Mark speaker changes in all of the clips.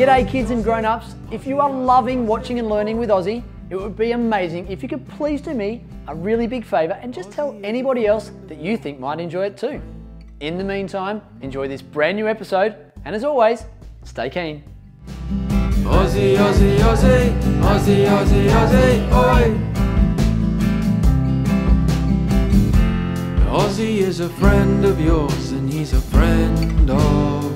Speaker 1: G'day kids and grown-ups. If you are loving watching and learning with Ozzie, it would be amazing if you could please do me a really big favour and just tell anybody else that you think might enjoy it too. In the meantime, enjoy this brand new episode and as always, stay keen.
Speaker 2: Ozzie, Ozzie, Ozzie, Ozzie, Ozzie, Ozzie, oi. Ozzie is a friend of yours and he's a friend of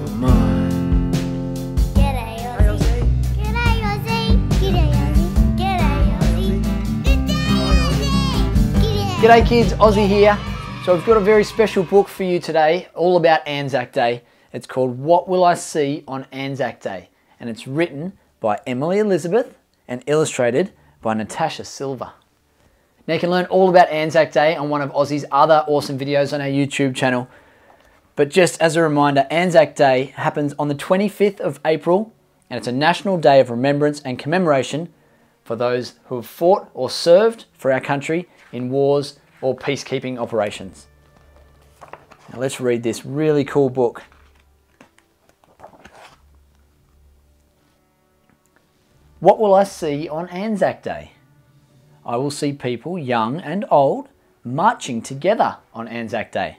Speaker 3: G'day
Speaker 1: kids, Ozzie here. So we've got a very special book for you today, all about Anzac Day. It's called What Will I See on Anzac Day? And it's written by Emily Elizabeth and illustrated by Natasha Silva. Now you can learn all about Anzac Day on one of Ozzie's other awesome videos on our YouTube channel. But just as a reminder, Anzac Day happens on the 25th of April and it's a national day of remembrance and commemoration for those who have fought or served for our country in wars or peacekeeping operations. Now let's read this really cool book. What will I see on Anzac Day? I will see people, young and old, marching together on Anzac Day.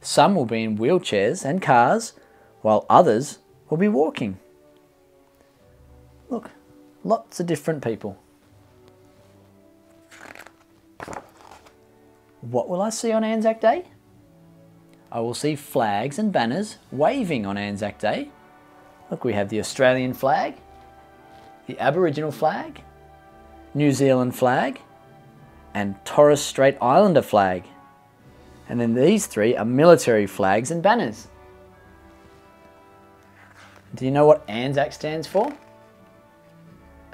Speaker 1: Some will be in wheelchairs and cars, while others will be walking. Look, lots of different people. What will I see on Anzac Day? I will see flags and banners waving on Anzac Day. Look, we have the Australian flag, the Aboriginal flag, New Zealand flag, and Torres Strait Islander flag. And then these three are military flags and banners. Do you know what ANZAC stands for?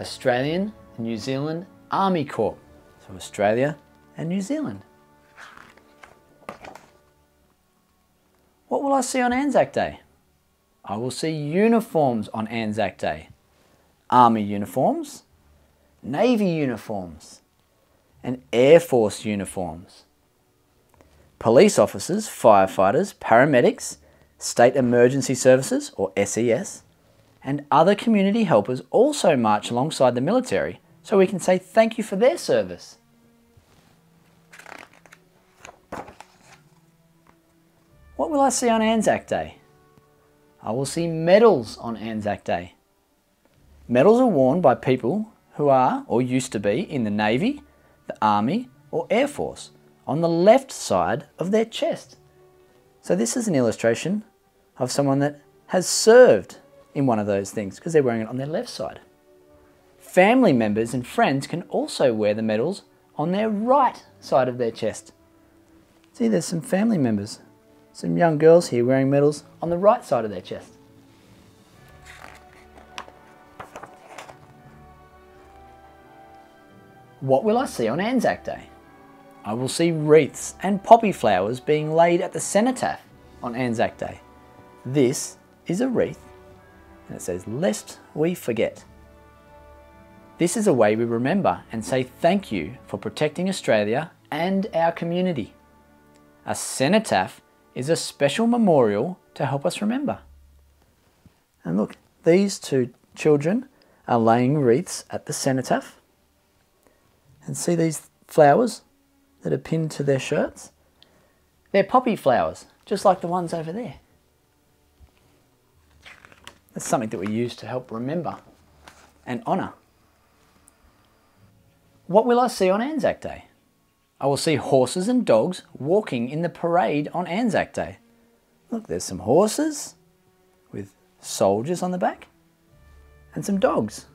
Speaker 1: Australian New Zealand Army Corps. So Australia and New Zealand. What will I see on Anzac Day? I will see uniforms on Anzac Day. Army uniforms, Navy uniforms, and Air Force uniforms. Police officers, firefighters, paramedics, state emergency services or SES, and other community helpers also march alongside the military so we can say thank you for their service. What will I see on Anzac Day? I will see medals on Anzac Day. Medals are worn by people who are or used to be in the Navy, the Army, or Air Force on the left side of their chest. So, this is an illustration of someone that has served in one of those things because they're wearing it on their left side. Family members and friends can also wear the medals on their right side of their chest. See, there's some family members, some young girls here wearing medals on the right side of their chest. What will I see on Anzac Day? I will see wreaths and poppy flowers being laid at the cenotaph on Anzac Day. This is a wreath and it says, Lest we forget. This is a way we remember and say thank you for protecting Australia and our community. A cenotaph is a special memorial to help us remember. And look, these two children are laying wreaths at the cenotaph. And see these flowers that are pinned to their shirts? They're poppy flowers, just like the ones over there. That's something that we use to help remember and honour. What will I see on Anzac Day? I will see horses and dogs walking in the parade on Anzac Day. Look, there's some horses with soldiers on the back and some dogs.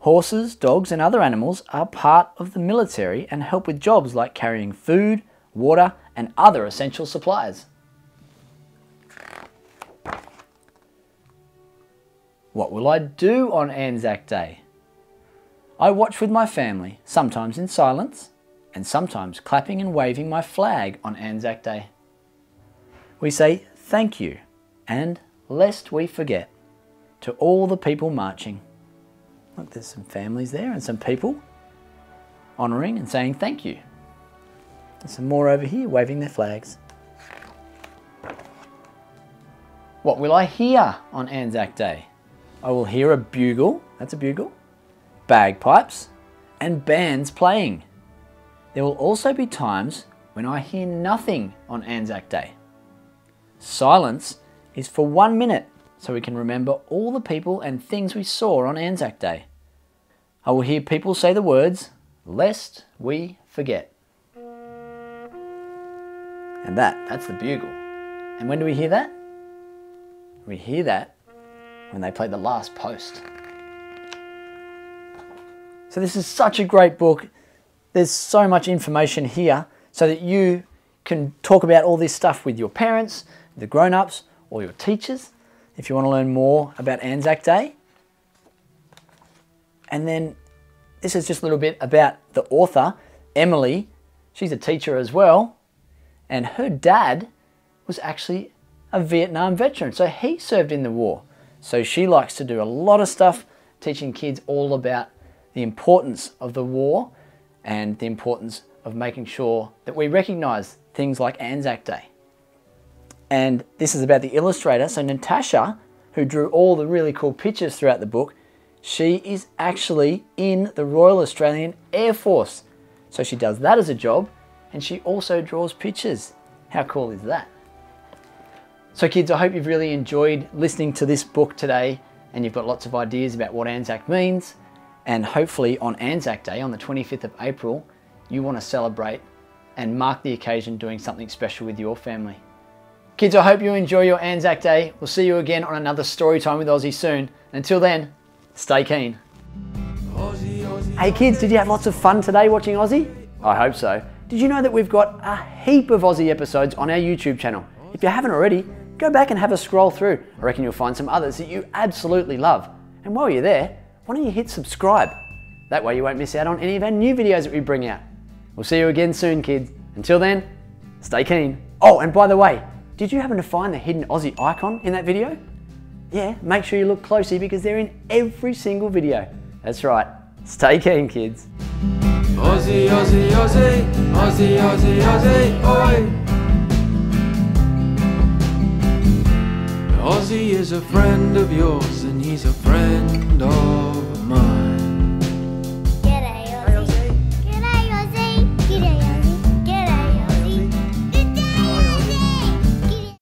Speaker 1: Horses, dogs, and other animals are part of the military and help with jobs like carrying food, water, and other essential supplies. What will I do on Anzac Day? I watch with my family, sometimes in silence, and sometimes clapping and waving my flag on Anzac Day. We say thank you and lest we forget to all the people marching. Look, there's some families there and some people honouring and saying thank you. There's some more over here waving their flags. What will I hear on Anzac Day? I will hear a bugle, that's a bugle, bagpipes, and bands playing. There will also be times when I hear nothing on Anzac Day. Silence is for one minute so we can remember all the people and things we saw on Anzac Day. I will hear people say the words, lest we forget. And that, that's the bugle. And when do we hear that? We hear that when they play the last post. So, this is such a great book. There's so much information here so that you can talk about all this stuff with your parents, the grown ups, or your teachers if you want to learn more about Anzac Day. And then this is just a little bit about the author, Emily. She's a teacher as well. And her dad was actually a Vietnam veteran. So he served in the war. So she likes to do a lot of stuff teaching kids all about the importance of the war and the importance of making sure that we recognize things like Anzac Day. And this is about the illustrator. So Natasha, who drew all the really cool pictures throughout the book, she is actually in the Royal Australian Air Force. So she does that as a job and she also draws pictures. How cool is that? So kids, I hope you've really enjoyed listening to this book today and you've got lots of ideas about what Anzac means. And hopefully on Anzac Day, on the 25th of April, you want to celebrate and mark the occasion doing something special with your family. Kids, I hope you enjoy your Anzac Day. We'll see you again on another story time with Ozzie soon. Until then, stay keen. Hey kids, did you have lots of fun today watching Ozzie? I hope so. Did you know that we've got a heap of Ozzie episodes on our YouTube channel? If you haven't already, go back and have a scroll through. I reckon you'll find some others that you absolutely love. And while you're there, why don't you hit subscribe? That way you won't miss out on any of our new videos that we bring out. We'll see you again soon, kids. Until then, stay keen. Oh, and by the way, did you happen to find the hidden Ozzie icon in that video? Yeah, make sure you look closely because they're in every single video. That's right. Stay keen, kids.
Speaker 2: Ozzie, Ozzie, Ozzie, Ozzie, Ozzie, Ozzie, oi! Ozzie is a friend of yours, and he's a friend of